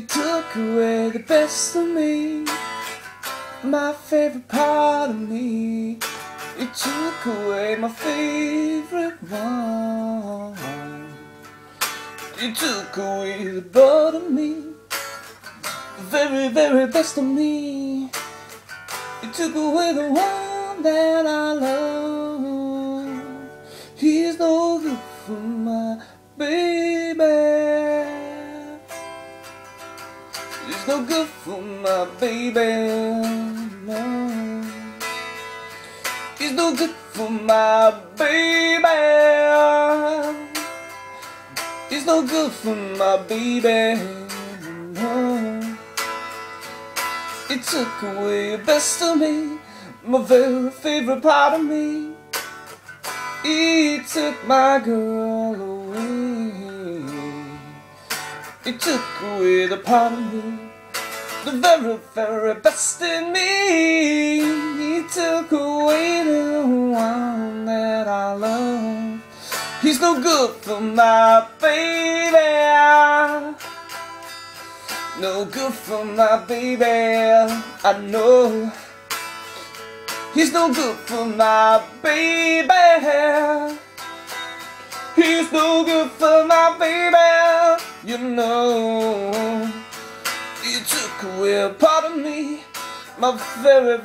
You took away the best of me, my favorite part of me. You took away my favorite one. You took away the part of me, the very, very best of me. You took away the one that I love. He's no good for my He's no good for my baby. No. He's no good for my baby. He's no good for my baby. No. He took away the best of me, my very favorite part of me. He took my girl away. He took away the part of me, the very, very best in me. He took away the one that I love. He's no good for my baby. No good for my baby, I know. He's no good for my baby. He's no good for my baby, you know. You took away a part of me, my very